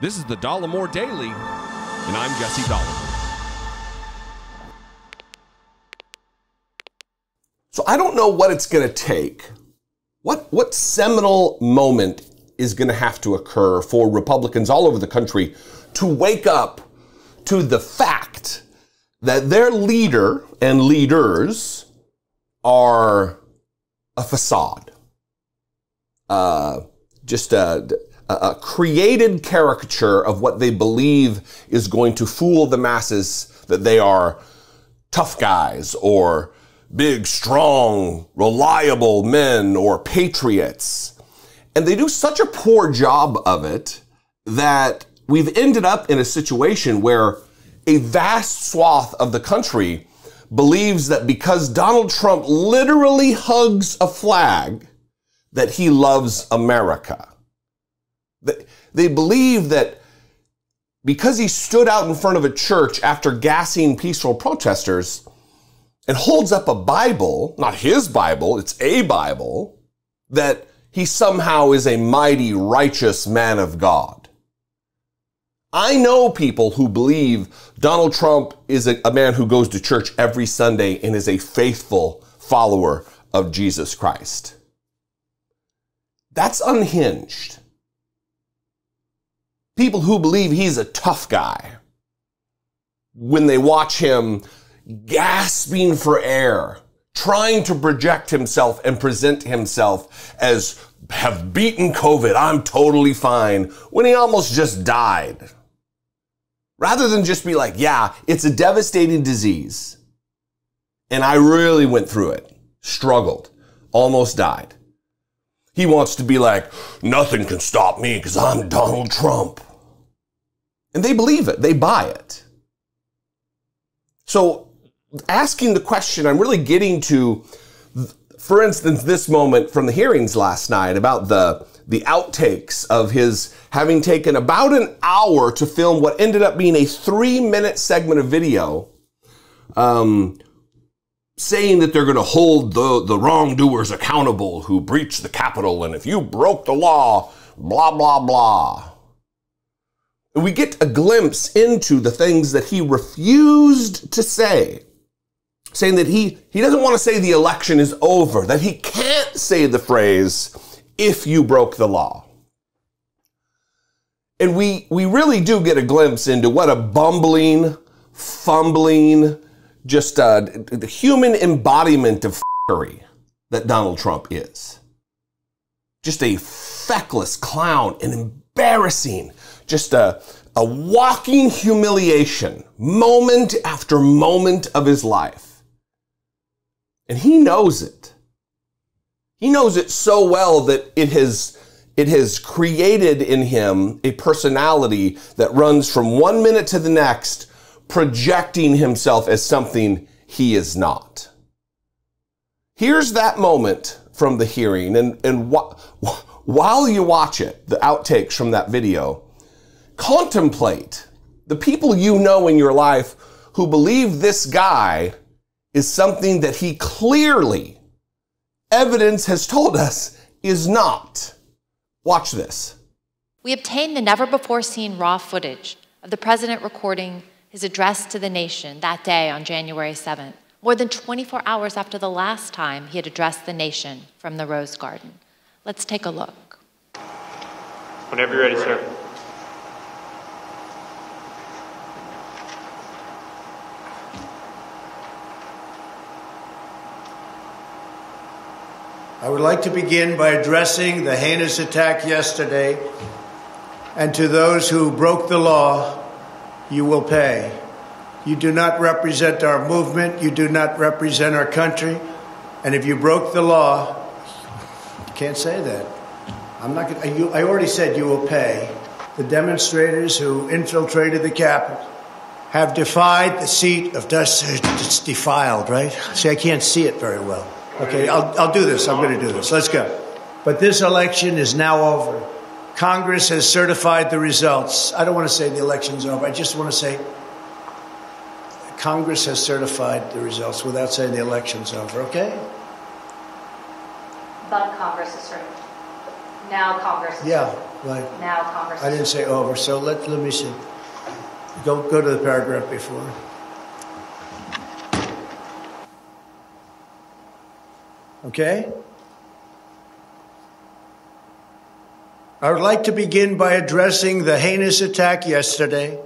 This is the Dollemore Daily, and I'm Jesse Dollemore. So I don't know what it's going to take. What what seminal moment is going to have to occur for Republicans all over the country to wake up to the fact that their leader and leaders are a facade, uh, just a, a created caricature of what they believe is going to fool the masses that they are tough guys or big, strong, reliable men or patriots. And they do such a poor job of it that we've ended up in a situation where a vast swath of the country believes that because Donald Trump literally hugs a flag, that he loves America. They believe that because he stood out in front of a church after gassing peaceful protesters and holds up a Bible, not his Bible, it's a Bible, that he somehow is a mighty righteous man of God. I know people who believe Donald Trump is a, a, man who goes to church every Sunday and is a faithful follower of Jesus Christ. That's unhinged. People who believe he's a tough guy, when they watch him gasping for air, trying to project himself and present himself as have beaten COVID, I'm totally fine, when he almost just died. Rather than just be like, yeah, it's a devastating disease. And I really went through it, struggled, almost died. He wants to be like, nothing can stop me because I'm Donald Trump. And they believe it, they buy it. So, asking the question, I'm really getting to, for instance, this moment from the hearings last night about the the outtakes of his having taken about an hour to film what ended up being a three minute segment of video um, saying that they're going to hold the, the wrongdoers accountable who breached the Capitol, and if you broke the law, blah, blah, blah. We get a glimpse into the things that he refused to say, saying that he, he doesn't want to say the election is over, that he can't say the phrase, if you broke the law. And we, we really do get a glimpse into what a bumbling, fumbling, just uh, the human embodiment of f***ery that Donald Trump is. Just a feckless clown, an embarrassing, just a, a walking humiliation, moment after moment of his life. And he knows it. He knows it so well that it has it has created in him a personality that runs from one minute to the next, projecting himself as something he is not. Here's that moment from the hearing, and, and wh- while you watch it, the outtakes from that video, contemplate the people you know in your life who believe this guy is something that he clearly evidence has told us is not. Watch this. We obtained the never before seen raw footage of the president recording his address to the nation that day on January 7th, more than 24 hours after the last time he had addressed the nation from the Rose Garden. Let's take a look. Whenever you're ready, sir. I would like to begin by addressing the heinous attack yesterday. And to those who broke the law, you will pay. You do not represent our movement. You do not represent our country. And if you broke the law, you can't say that. I'm not going to, I already said you will pay. The demonstrators who infiltrated the Capitol have defied the seat of justice. It's defiled, right? See, I can't see it very well. Okay, I'll, I'll do this. I'm going to do this. Let's go. But this election is now over. Congress has certified the results. I don't want to say the election's over. I just want to say Congress has certified the results without saying the election's over, okay? But Congress is certified. Now Congress is Yeah. Right. Now Congress. I didn't say over, so let, let me see. Go, go to the paragraph before. Okay? I would like to begin by addressing the heinous attack yesterday.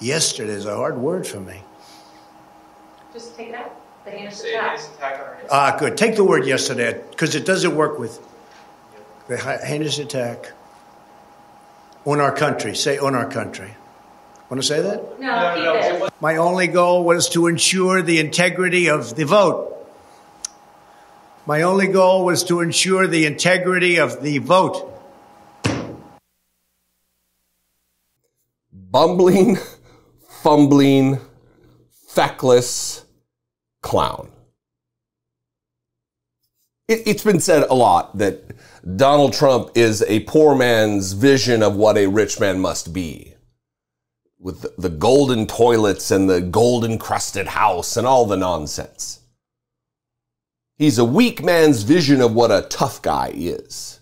Yesterday is a hard word for me. Just take it out. The heinous Say heinous attack Ah, good. Take the word yesterday because it doesn't work with the heinous attack on our country. Say on our country. Want to say that? No, keep it. My only goal was to ensure the integrity of the vote. My only goal was to ensure the integrity of the vote. bumbling, fumbling, feckless clown. It, has been said a lot that Donald Trump is a poor man's vision of what a rich man must be. With the, the golden toilets and the golden crusted house and all the nonsense. He's a weak man's vision of what a tough guy is.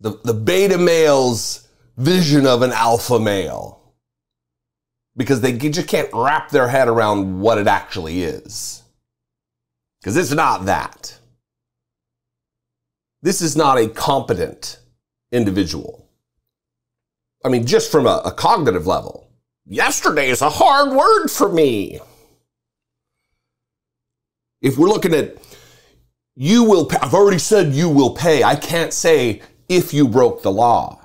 The, the beta male's vision of an alpha male because they just can't wrap their head around what it actually is. Because it's not that. This is not a competent individual. I mean, just from a, a cognitive level. Yesterday is a hard word for me. If we're looking at you will pay, I've already said you will pay. I can't say if you broke the law.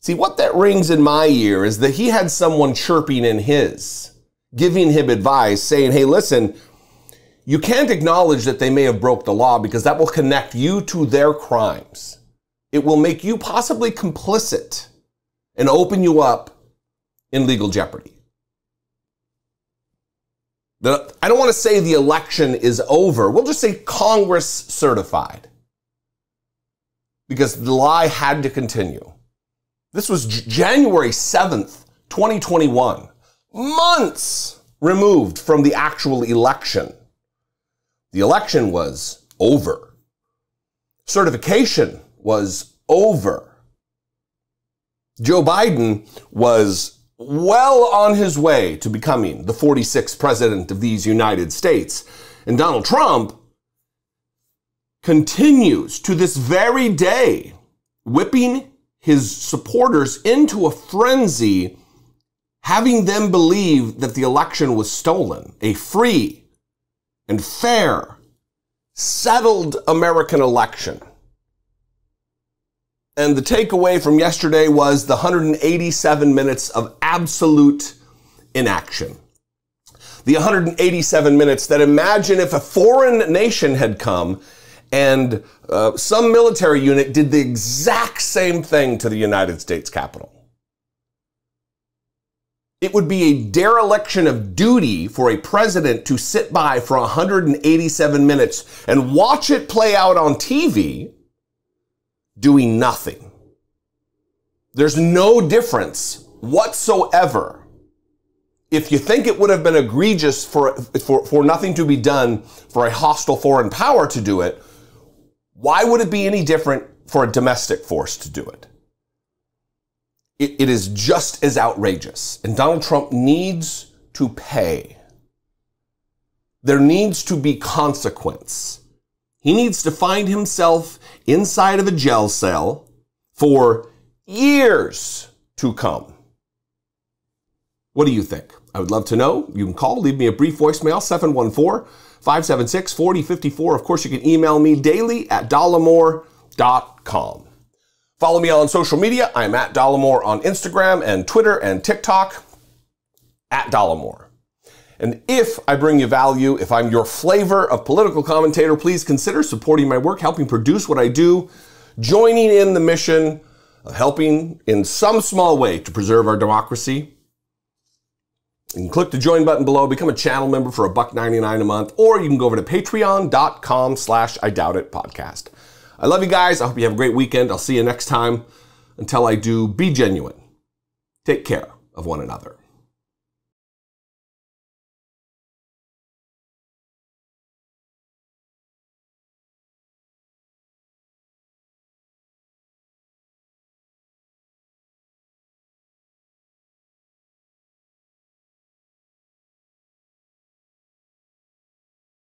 See, what that rings in my ear is that he had someone chirping in his, giving him advice, saying, hey, listen, you can't acknowledge that they may have broke the law because that will connect you to their crimes. It will make you possibly complicit and open you up in legal jeopardy. The, I don't want to say the election is over. We'll just say Congress certified. Because the lie had to continue. This was J- January 7th, 2021. Months removed from the actual election. The election was over. Certification was over. Joe Biden was well on his way to becoming the 46th president of these United States. And Donald Trump continues to this very day whipping his supporters into a frenzy, having them believe that the election was stolen, a free and fair, settled American election. And the takeaway from yesterday was the 187 minutes of absolute inaction. The 187 minutes that imagine if a foreign nation had come and uh, some military unit did the exact same thing to the United States Capitol. It would be a dereliction of duty for a president to sit by for 187 minutes and watch it play out on TV doing nothing. There's no difference whatsoever. If you think it would have been egregious for, for, for nothing to be done for a hostile foreign power to do it, why would it be any different for a domestic force to do it? it? It is just as outrageous. And Donald Trump needs to pay. There needs to be consequence. He needs to find himself inside of a jail cell for years to come. What do you think? I would love to know. You can call, leave me a brief voicemail, 714 576 4054. Of course, you can email me daily at dollemore.com. Follow me on social media. I'm at Dollemore on Instagram and Twitter and TikTok, at Dollemore. And if I bring you value, if I'm your flavor of political commentator, please consider supporting my work, helping produce what I do, joining in the mission of helping in some small way to preserve our democracy. You can click the join button below, become a channel member for a buck 99 a month, or you can go over to patreon.com slash I doubt it podcast. I love you guys. I hope you have a great weekend. I'll see you next time. Until I do, be genuine. Take care of one another.